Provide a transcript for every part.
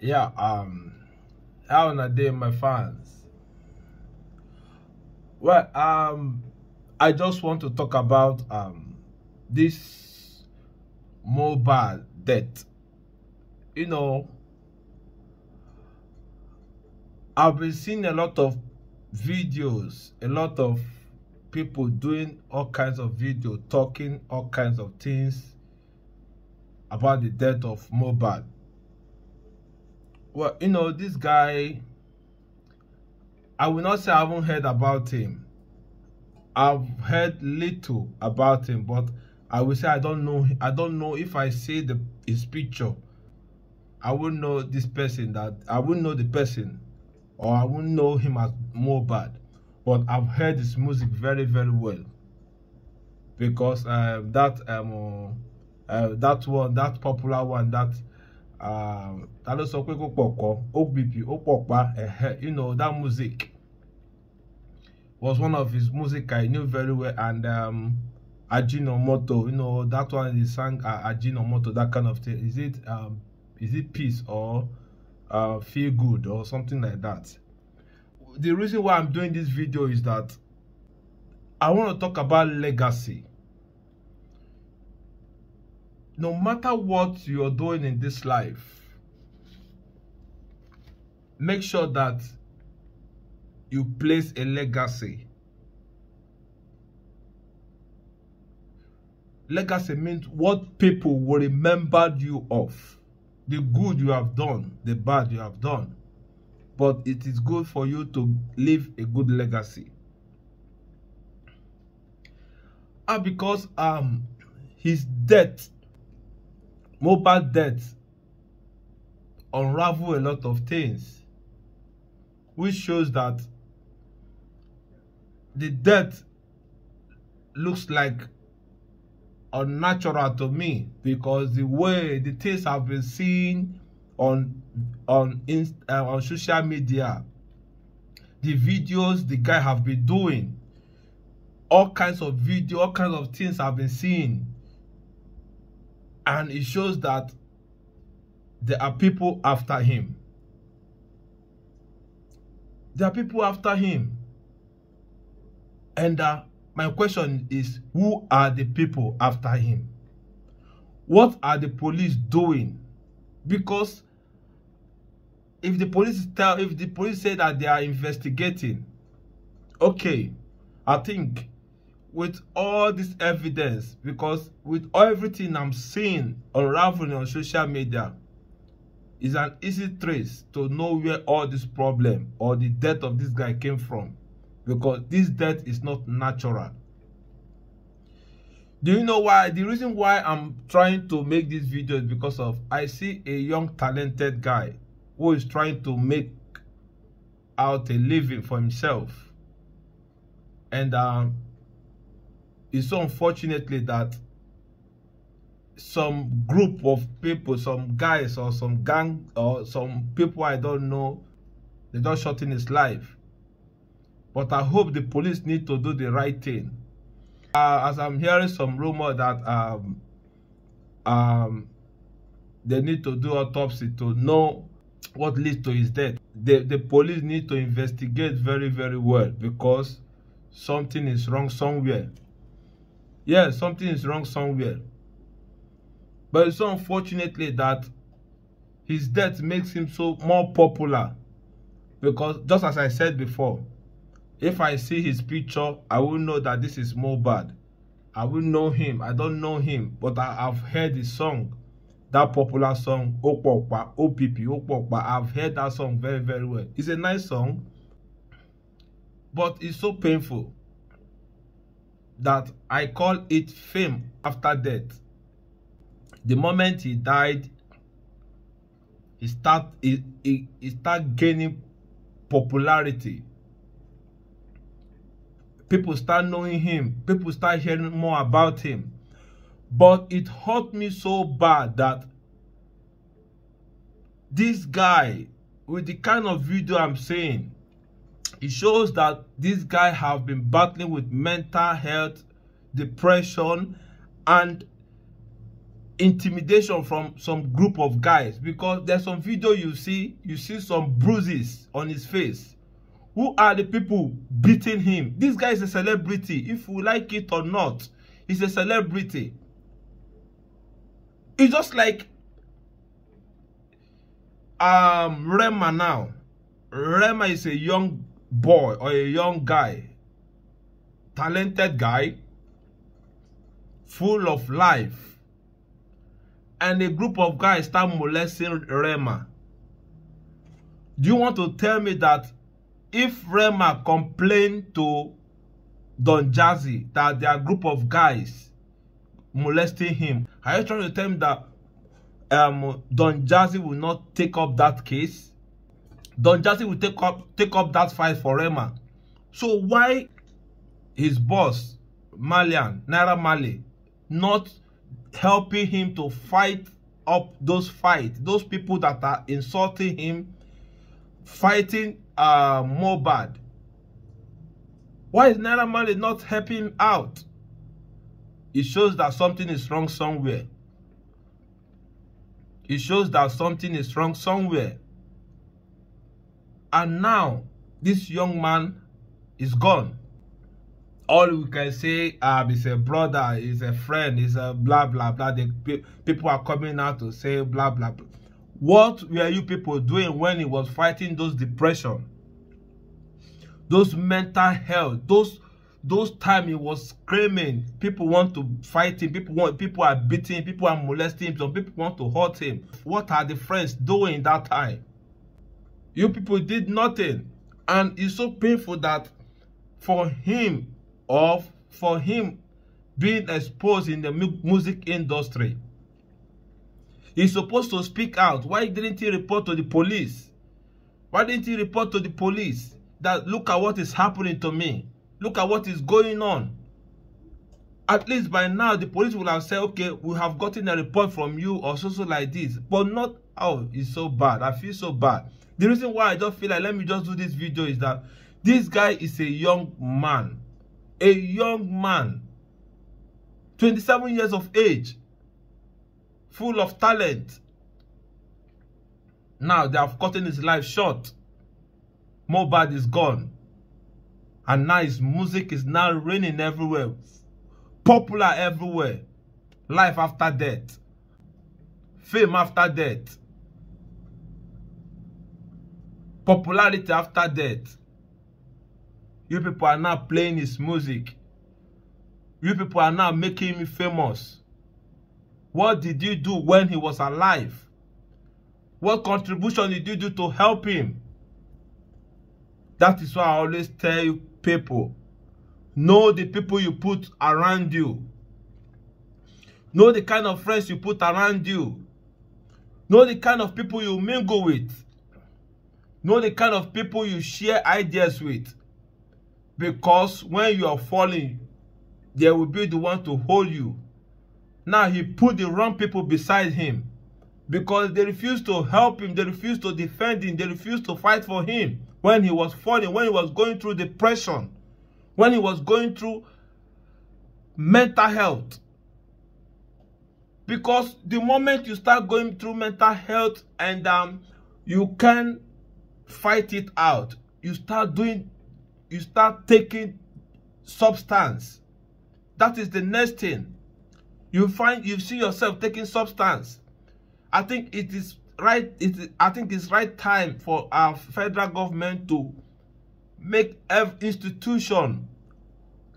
yeah, um, how on a day, my fans? Well, um, I just want to talk about um this Mohbad debt. You know, I've been seeing a lot of videos, a lot of people doing all kinds of video, talking all kinds of things about the death of Mohbad well, you know, this guy, I will not say I haven't heard about him. I've heard little about him, but I will say I don't know. I don't know if I see the his picture, I will know this person. That I will know the person, or I will know him as Mohbad. But I've heard his music very, very well because uh, that um uh, that one, that popular one, that ta ló sọ pé kó pọ̀ kọ́? OBP ó pọ̀ pa. You know that music was one of his music I knew very well and um, Ajinomoto you know that one he sang uh, Ajinomoto that kind of thing. Is it um, is it peace or uh, feel good or something like that? The reason why I'm doing this video is that I want to talk about legacy no matter what you're doing in this life, make sure that you place a legacy. Legacy means what people will remember you of. The good you have done, the bad you have done. But it is good for you to leave a good legacy. And because um his death Mohbad debt unravel a lot of things which shows that the debt looks like unnatural to me because the way the things have been seen on on uh, on social media the videos the guy have been doing all kinds of video all kinds of things have been seen and it shows that there are people after him. There are people after him. And uh, my question is, who are the people after him? What are the police doing? Because if the police tell, if the police say that they are investigating, okay, I think with all this evidence because with everything I'm seeing unraveling on social media is an easy trace to know where all this problem or the death of this guy came from because this death is not natural. Do you know why? The reason why I'm trying to make this video is because of I see a young talented guy who is trying to make out a living for himself and um, it's so unfortunately that some group of people, some guys or some gang or some people I don't know, they just shot in his life. But I hope the police need to do the right thing. Uh, as I'm hearing some rumor that um, um, they need to do autopsy to know what leads to his death. The, the police need to investigate very, very well because something is wrong somewhere. Yeah, something is wrong somewhere. But it's so unfortunately that his death makes him so more popular. Because just as I said before, if I see his picture, I will know that this is Mohbad. I will know him. I don't know him, but I have heard his song. That popular song, Opokpa, OPP, Opokpa. I've heard that song very, very well. It's a nice song, but it's so painful that I call it fame after death. The moment he died, he start he, he, he start gaining popularity. People start knowing him. People start hearing more about him. But it hurt me so bad that this guy, with the kind of video I'm saying, it shows that this guy have been battling with mental health, depression, and intimidation from some group of guys. Because there's some video you see you see some bruises on his face. Who are the people beating him? This guy is a celebrity. If you like it or not he's a celebrity. It's just like um rema now. Rema is a young boy or a young guy talented guy full of life and a group of guys start molesting Rema. Do you want to tell me that if Rema complained to Don Jazzy that there are group of guys molesting him, are you trying to tell me that um, Don Jazzy will not take up that case? Don Jazzy will take up take up that fight for Rema. So why his boss, Malian, Naira Mali, not helping him to fight up those fights, those people that are insulting him, fighting uh, Mobad. Why is Naira Marley not helping out? It shows that something is wrong somewhere. It shows that something is wrong somewhere. And now, this young man is gone. All we can say um is a brother is a friend is a blah blah blah. The people are coming out to say blah blah blah. What were you people doing when he was fighting those depression? Those mental health those those time he was screaming people want to fight him people want people are beating people are molesting him some people want to hurt him. What are the friends doing that time you people did nothing and it's so painful that for him of for him being exposed in the music industry. He's supposed to speak out. Why didn't he report to the police? Why didn't he report to the police that look at what is happening to me? Look at what is going on. At least by now, the police will have said, okay, we have gotten a report from you or so, so like this. But not, oh, it's so bad. I feel so bad. The reason why I just feel like, let me just do this video is that this guy is a young man a young man, 27 years of age, full of talent. Now they have gotten his life short. Mohbad is gone. And now his music is now reigning everywhere. Popular everywhere. Life after death. Fame after death. Popularity after death. You people are now playing his music. You people are now making me famous. What did you do when he was alive? What contribution did you do to help him? That is why I always tell you people, know the people you put around you. Know the kind of friends you put around you. Know the kind of people you mingle with. Know the kind of people you share ideas with. Because when you are falling there will be the one to hold you. Now he put the wrong people beside him. Because they refused to help him they refused to defend him they refused to fight for him. When he was falling when he was going through depression when he was going through mental health. Because the moment you start going through mental health and um, you can fight it out you start doing you start taking substance. That is the next thing. You find you see yourself taking substance. I think it is right. It is, I think it's right time for our federal government to make every institution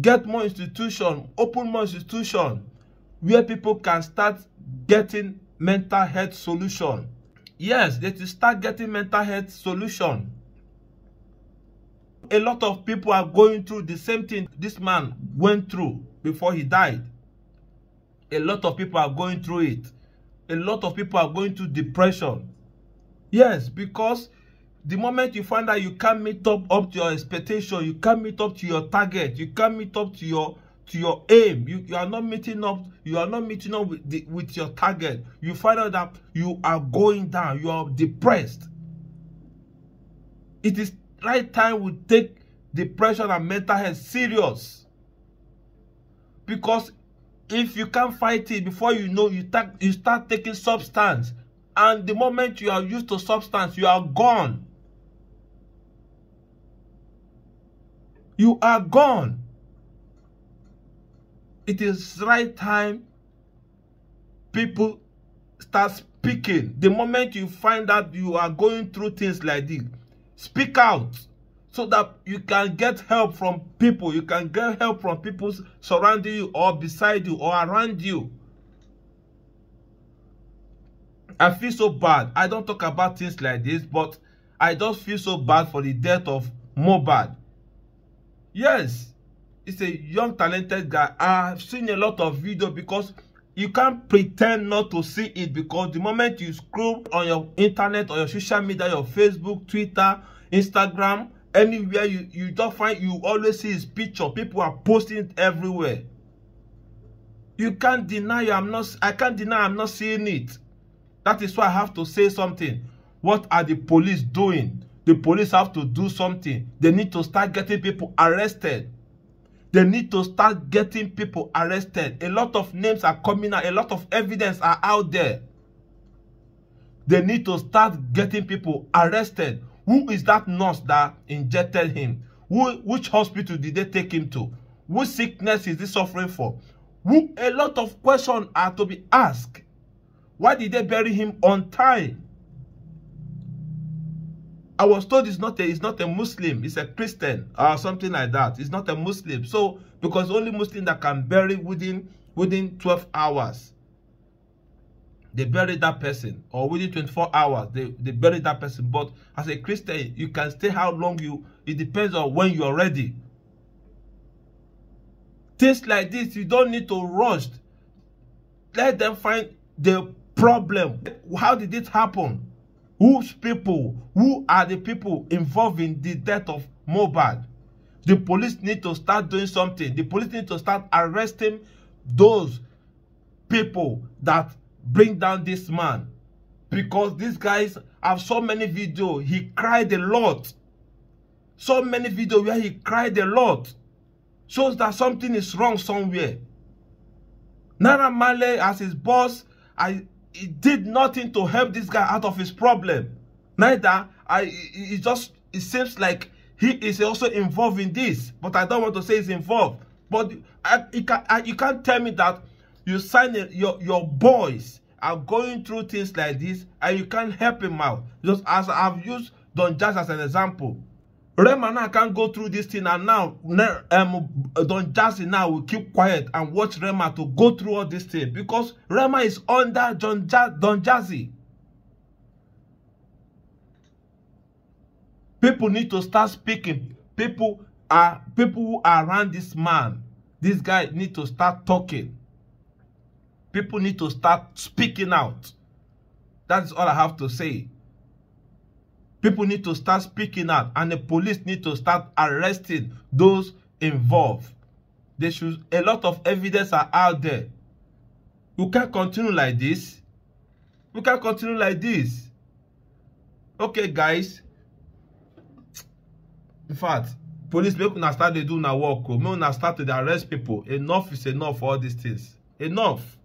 get more institution, open more institution where people can start getting mental health solution. Yes, they to start getting mental health solution a lot of people are going through the same thing this man went through before he died. A lot of people are going through it. A lot of people are going through depression. Yes, because the moment you find that you can't meet up, up to your expectation, you can't meet up to your target, you can't meet up to your to your aim, you, you are not meeting up, you are not meeting up with, the, with your target, you find out that you are going down, you are depressed. It is right time we take depression and mental health serious. Because if you can't fight it before you know you, you start taking substance. And the moment you are used to substance you are gone. You are gone it is right time people start speaking the moment you find out you are going through things like this speak out so that you can get help from people. You can get help from people surrounding you or beside you or around you. I feel so bad. I don't talk about things like this, but I just feel so bad for the death of Mohbad. Yes, it's a young talented guy. I've seen a lot of video because you can't pretend not to see it because the moment you scroll on your internet or your social media, your Facebook, Twitter, Instagram, anywhere you you just find you always see his picture. People are posting it everywhere. You can't deny i'm not i can't deny i'm not seeing it. That is why i have to say something. What are the police doing? The police have to do something. They need to start getting people arrested they need to start getting people arrested a lot of names are coming out a lot of evidence are out there they need to start getting people arrested Who is that nurse that injected him? Who, which hospital did they take him to? What sickness is he suffering for? Who, a lot of questions are to be asked. Why did they bury him on time? I was told he's not a he's not a Muslim, he's a Christian or something like that. He's not a Muslim. So because only Muslim that can bury within within 12 hours they buried that person or within 24 hours they, they buried that person. But as a christian you can stay how long you it depends on when you're ready. Things like this you don't need to rush. Let them find the problem. How did it happen whose people who are the people involved in the death of Mohbad? The police need to start doing something. The police need to start arresting those people that bring down this man. Because these guys have so many videos he cried a lot. So many videos where he cried a lot. Shows that something is wrong somewhere. Naira Marley as his boss I did nothing to help this guy out of his problem. Neither I it just it seems like he is also involved in this but I don't want to say he's involved. But I, you, can, I, you can't tell me that you sign your your boys are going through things like this and you can't help him out. Just as i've used don jazz as an example rema now can't go through this thing and now um, don jazzy now will keep quiet and watch rema to go through all this thing because rema is under don, ja don jazzy people need to start speaking people are people who are around this man this guy need to start talking People need to start speaking out. That's all I have to say. People need to start speaking out and the police need to start arresting those involved. They should, a lot of evidence are out there. We can't continue like this. We can't continue like this. Okay, guys. In fact, police make una start dey do una work o. Make una start to arrest people. Enough is enough for all these things. Enough.